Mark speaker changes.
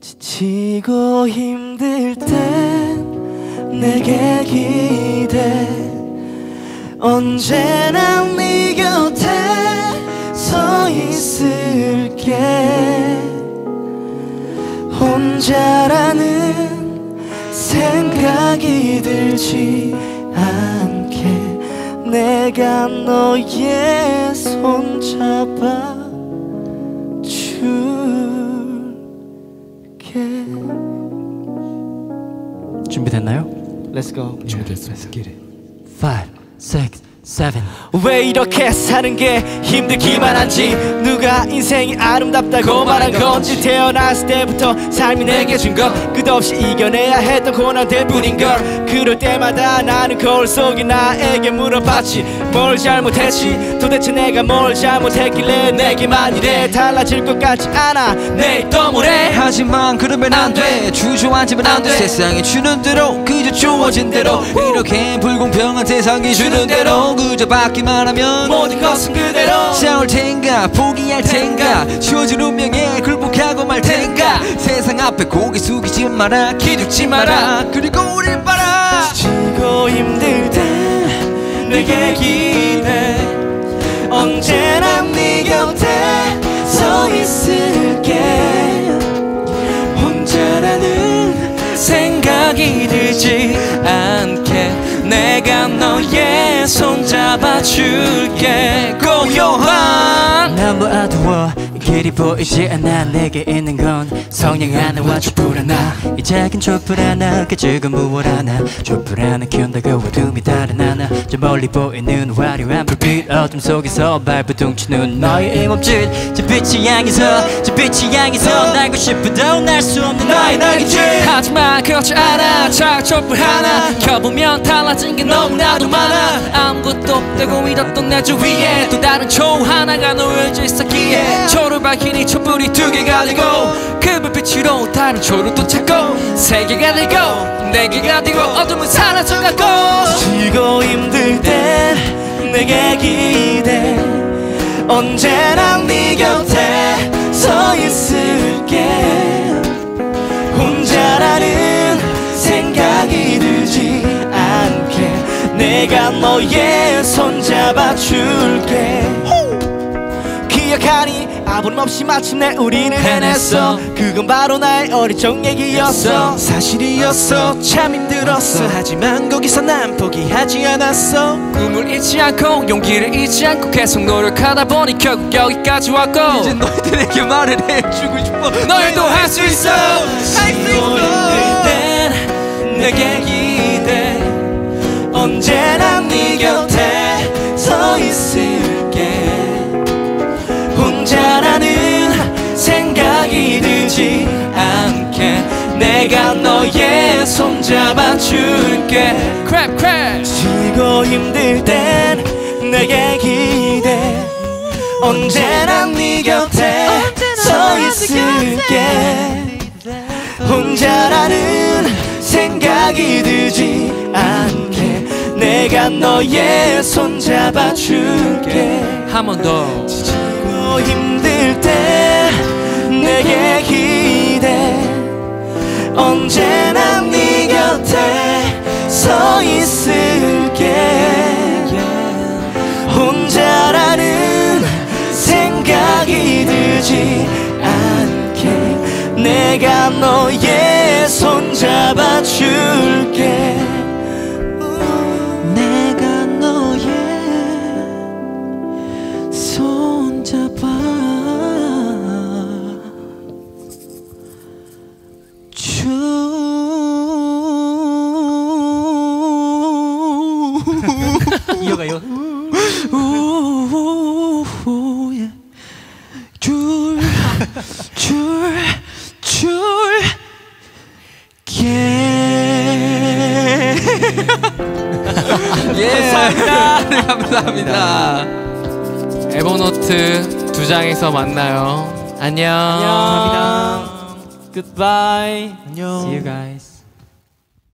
Speaker 1: 지치고 힘들 땐 내게 기대. 언제나 네 곁에 서 있을게. 혼자라는 생각이 들지 않게 내가 너의 손 잡아 줄게
Speaker 2: 준비됐나요?
Speaker 1: Let's go
Speaker 2: 준비됐어. Let's get it. Five, six, seven.
Speaker 1: 왜 이렇게 사는 게 힘들기만 한지 누가 인생이 아름답다고 말한 건지 태어났을 때부터 삶이 내게 준 것. 끝없이 이겨내야 했던 고난들 뿐인걸 그럴 때마다 나는 거울 속에 나에게 물어봤지 뭘 잘못했지? 도대체 내가 뭘 잘못했길래 내게만 이래 달라질 것 같지 않아. 내일 또 모레
Speaker 3: 하지만 그러면 안돼. 주저앉으면 안돼. 세상이 주는 대로 그저 주어진 대로. 이렇게 불공평한 세상이 주는 대로. 그저 받기만 하면
Speaker 1: 모든 것은 그대로.
Speaker 3: 싸울 텐가 포기할 텐가. 주어진 운명에 굴복하고 말 텐가. 세상 앞에 고개 숙이지 마라 기죽지 마라. 그리고 우릴 봐라.
Speaker 1: 지치고 힘들 때 내게 기대. 언제나 네 곁에 서 있을게. 혼자라는 생각이 들지 않게 내가 너의 손 잡아줄게. 고요한
Speaker 2: 너무 어두워 길이 보이지 않아 내게 있는 건 성냥 하나와 촛불 하나. 이 작은 촛불 하나 그 작은 무얼 하나. 촛불 하나 켠다고 어둠이 다른 하나. 저 멀리 보이는 화려한 불빛 어둠 속에서 발부둥치는 너의 몸짓 저 빛이 향해서 저 빛이 향해서 날고 싶어도 날 수 없는 너의 날개짓
Speaker 4: 하지만 그렇지 않아. 작 촛불 하나 켜보면 달라진 게 너무나도 많아. 아무것도 없다고 믿었던 내 주위에 또 다른 초 하나가 놓여져 있었기에 초를 밝히니 촛불이 두 개가 되고 그 불빛으로 다른 초를 또 찾고 세 개가 되고 네 개가 되고 어둠은 사라져가고
Speaker 1: 지고 힘들 때 내게 기대 언제나 네 곁에 서 있을게 혼자라는 생각이 들지 않게 내가 너의 손 잡아줄 아부름 없이 마침내 우리는 해냈어. 그건 바로 나의 어릴 적 얘기였어. 사실이었어. 참 힘들었어. 하지만 거기서 난 포기하지 않았어.
Speaker 4: 꿈을 잊지 않고 용기를 잃지 않고 계속 노력하다 보니 결국 여기까지 왔고.
Speaker 3: 이제 너희들에게 말을 해주고 싶어.
Speaker 4: 너희도 할 수 있어.
Speaker 1: 지고 힘들 땐 내게 기대. 언제나 내가 너의 손 잡아줄게.
Speaker 4: 크랩 크랩
Speaker 1: 지고 힘들 땐 내게 기대. 언제나 네 곁에 서 있을게. 혼자라는 생각이 들지 않게 내가 너의 손 잡아줄게.
Speaker 4: 한 번더.
Speaker 1: 지치고 힘들 내가 너의 손 잡아줄게. 내가 너의 손 잡아 줄
Speaker 2: 이어가 이
Speaker 3: 감사합니다. 네, 감사합니다
Speaker 4: 에버노트 두 장에서 만나요. 안녕.
Speaker 1: 안녕. Goodbye.
Speaker 2: See you guys